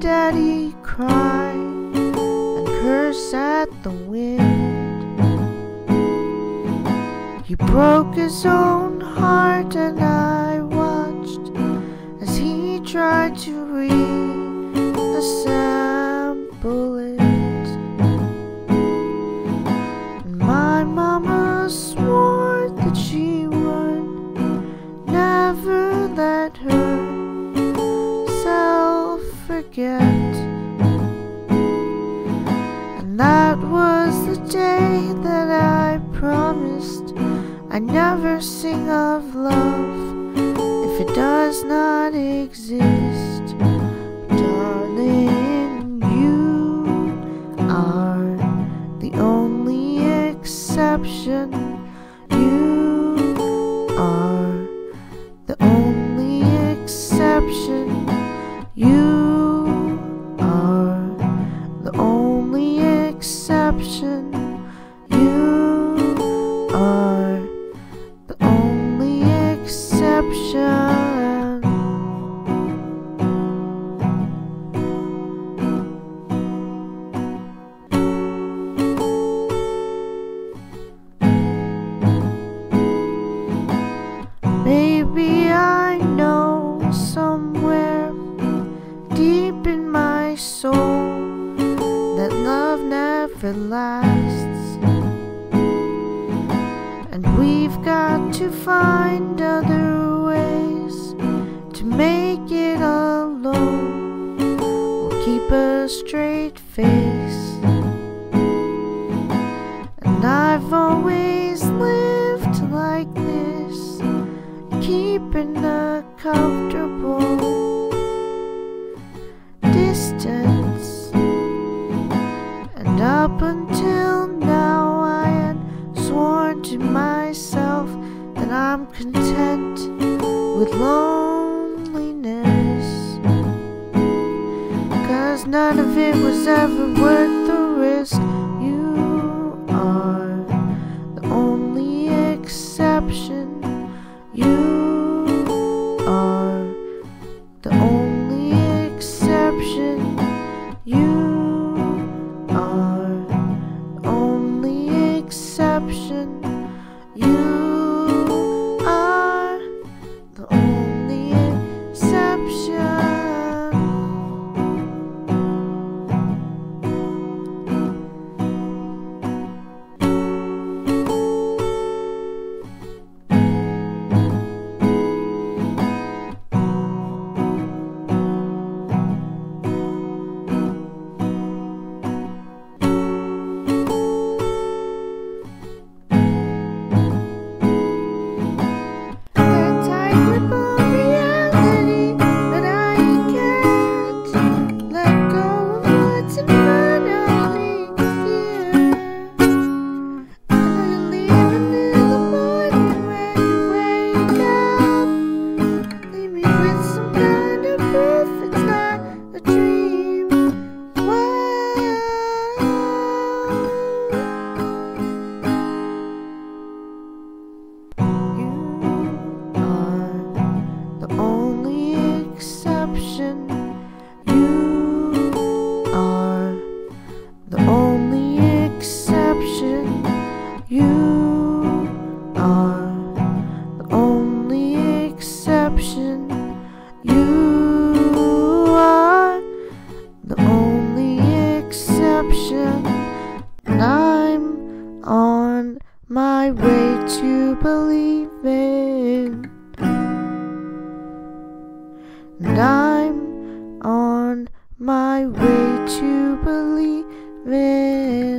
daddy cry and curse at the wind. He broke his own heart, and I watched as he tried to reassemble it. My mama swore that she would never let herself forget. And that was the day that I promised I'd never sing of love if it does not exist. Darling, you are the only exception. Never lasts. And we've got to find other ways to make it alone or keep a straight face. And I've always lived like this, keeping a comfortable Cause none of it was ever worth the risk. My way to believing. And I'm on my way to believing.